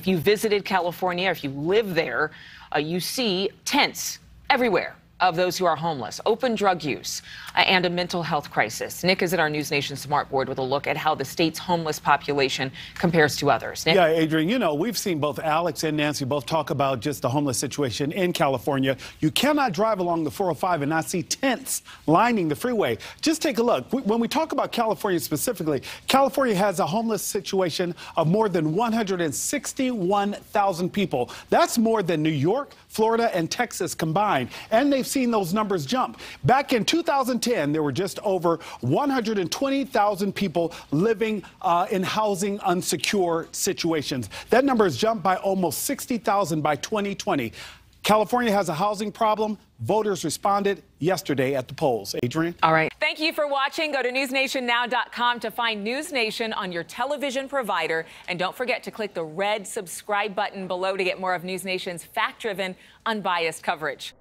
If you visited California, if you live there, uh, you see tents everywhere of those who are homeless, open drug use, uh, and a mental health crisis. Nick is at our News Nation Smart Board with a look at how the state's homeless population compares to others. Nick? Yeah, Adrienne, you know, we've seen both Alex and Nancy both talk about just the homeless situation in California. You cannot drive along the 405 and not see tents lining the freeway. Just take a look. When we talk about California specifically, California has a homeless situation of more than 161,000 people. That's more than New York, Florida, and Texas combined. And they've seen those numbers jump. Back in 2010, there were just over 120,000 people living uh, in housing unsecure situations. That number has jumped by almost 60,000 by 2020. California has a housing problem. Voters responded yesterday at the polls. Adrienne? All right. Thank you for watching. Go to newsnationnow.com to find News Nation on your television provider. And don't forget to click the red subscribe button below to get more of News Nation's fact driven, unbiased coverage.